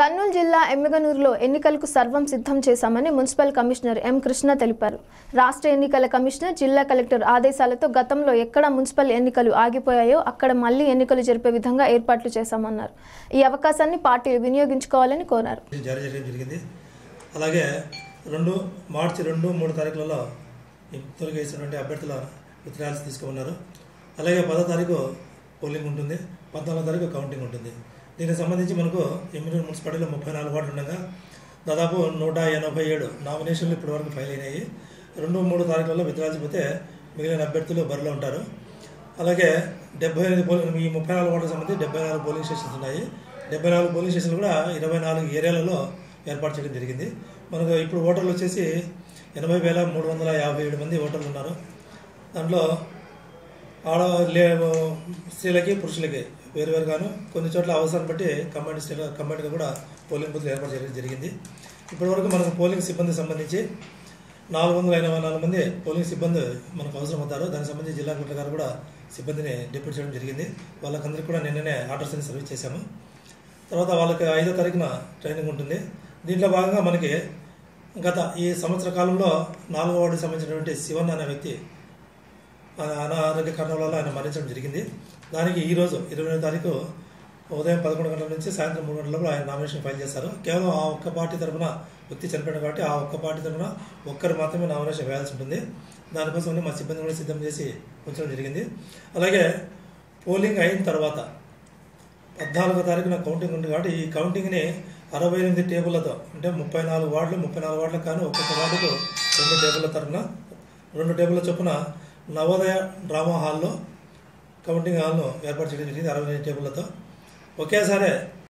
కర్నూలు జిల్లా ఎమ్మిగనూరులో ఎన్నికలకు సర్వం సిద్ధం చేశామని మున్సిపల్ కమిషనర్ ఎం కృష్ణ తెలిపారు. రాష్ట్ర ఎన్నికల కమిషనర్ జిల్లా కలెక్టర్ ఆదేశాలతో గతంలో ఎక్కడ మున్సిపల్ ఎన్నికలు ఆగిపోయాయో అక్కడ మళ్ళీ ఎన్నికలు జరిపే విధంగా ఏర్పాట్లు చేశామన్నారు. ఈ అవకాశాన్ని పార్టీలు వినియోగించుకోవాలని కోరారు. అలాగే రెండు మార్చి రెండు మూడు తారీఖులలో ఈ అభ్యర్థుల విత్డ్రాయల్స్ తీసుకున్నారు అలాగే పదో తారీఖు పోలింగ్ ఉంటుంది. పద్నాలుగో తారీఖు కౌంటింగ్ ఉంటుంది. దీనికి సంబంధించి మనకు ఎమ్మినూరు మున్సిపాలిటీలో ముప్పై నాలుగు వార్డులు ఉండగా దాదాపు నూట ఎనభై ఏడు నామినేషన్లు ఇప్పటి వరకు ఫైల్ అయినాయి. రెండు మూడు తారీఖులలో విద్రాజిపోతే మిగిలిన అభ్యర్థులు బరిలో ఉంటారు. అలాగే డెబ్బై ఎనిమిది పోలింగ్ ఈ ముప్పై నాలుగు వార్డులకు సంబంధించి డెబ్బై నాలుగు పోలింగ్ స్టేషన్స్ ఉన్నాయి. డెబ్బై నాలుగు పోలింగ్ స్టేషన్లు కూడా ఇరవై నాలుగు ఏరియాలలో ఏర్పాటు చేయడం జరిగింది. మనకు ఇప్పుడు ఓటర్లు వచ్చేసి ఎనభై వేల మూడు వందల యాభై ఏడు మంది ఓటర్లు ఉన్నారు. దాంట్లో ఆడ లే స్త్రీలకి పురుషులకి వేరువేరుగాను కొన్ని చోట్ల అవసరం బట్టి కంబైండ్ స్టేట్ కంబైండ్గా కూడా పోలింగ్ బూత్లు ఏర్పాటు చేయడం జరిగింది. ఇప్పటివరకు మనకు పోలింగ్ సిబ్బంది సంబంధించి నాలుగు వందల ఎనభై నాలుగు మంది పోలింగ్ సిబ్బంది మనకు అవసరం అవుతారు దానికి సంబంధించి జిల్లా కలెక్టర్ గారు కూడా సిబ్బందిని డిప్యూట్ చేయడం జరిగింది. వాళ్ళకందరికీ కూడా నిన్ననే ఆర్డర్స్ అని సర్వీస్ చేశాము. తర్వాత వాళ్ళకి ఐదో తారీఖున ట్రైనింగ్ ఉంటుంది. దీంట్లో భాగంగా మనకి గత ఈ సంవత్సర కాలంలో నాలుగో వార్డుకి సంబంధించినటువంటి శివన్ అనే వ్యక్తి అనారోగ్య కారణాల వల్ల ఆయన మరణించడం జరిగింది. దానికి ఈరోజు ఇరవై తారీఖు ఉదయం పదకొండు గంటల నుంచి సాయంత్రం మూడు గంటల ఆయన నామినేషన్ ఫైల్ చేశారు. కేవలం ఆ ఒక్క పార్టీ తరఫున వ్యక్తి చనిపోయిన కాబట్టి ఆ ఒక్క పార్టీ తరఫున ఒక్కరు మాత్రమే నామినేషన్ వేయాల్సి ఉంటుంది. దానికోసం మా సిబ్బంది కూడా సిద్ధం చేసి ఉంచడం జరిగింది. అలాగే పోలింగ్ అయిన తర్వాత పద్నాలుగో తారీఖున కౌంటింగ్ ఉంది కాబట్టి ఈ కౌంటింగ్ని అరవై ఎనిమిది టేబుల్లతో అంటే ముప్పై నాలుగు వార్డులు ముప్పై నాలుగు వార్డులకు కానీ ఒక్కొక్క వార్డుకు రెండు టేబుల్ల తరఫున రెండు టేబుల్ల చొప్పున నవోదయ డ్రామా హాల్లో కౌంటింగ్ హాల్ను ఏర్పాటు చేయడం జరిగింది. అరవై టేబుల్లతో ఒకేసారి